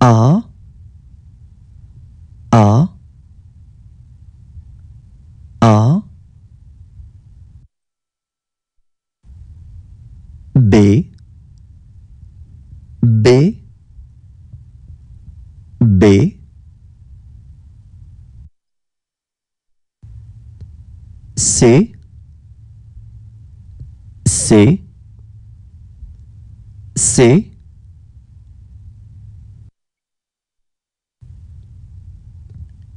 A A A. B B B. C C C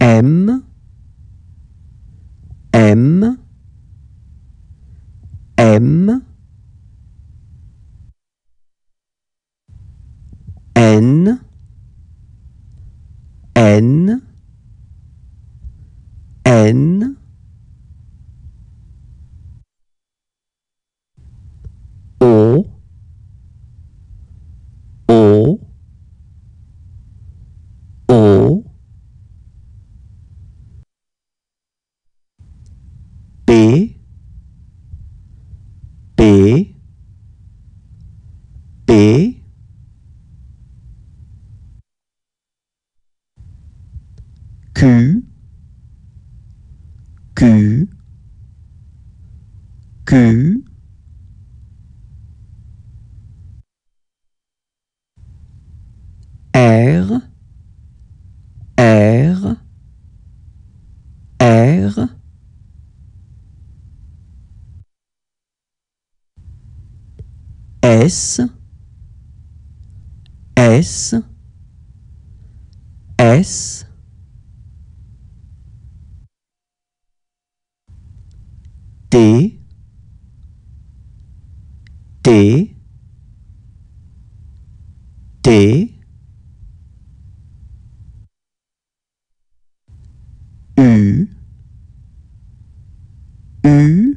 M M M N N N P P P. Q Q Q R R R S S S. T T T. U U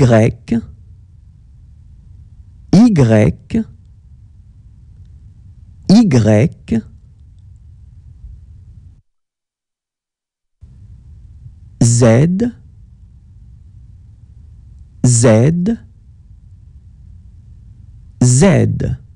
Y Y Y Z Z Z